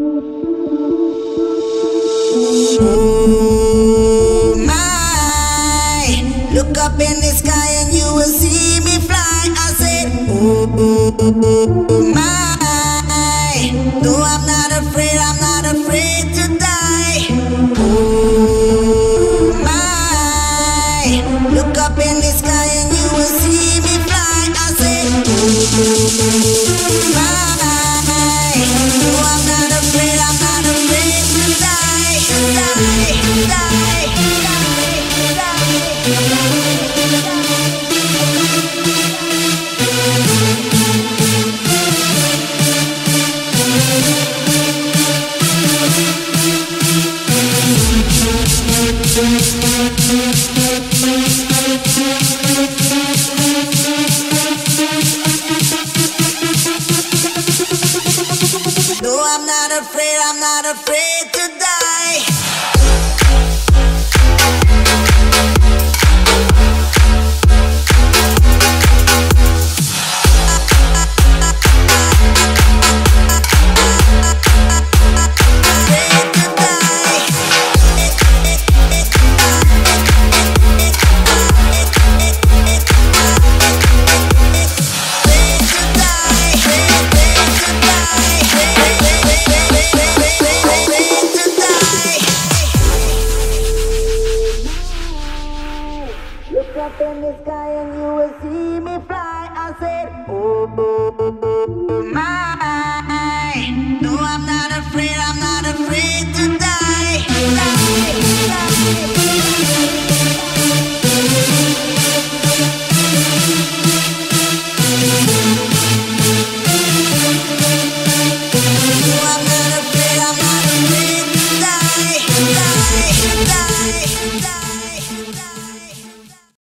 Oh my, look up in the sky and you will see me fly. I said, oh, my, though I'm No, I'm not afraid, I'm not afraid to die. Up in the sky and you will see me fly. I said, oh, oh, oh, oh, my. No, I'm not afraid, I'm not afraid to die. Die, die. Die.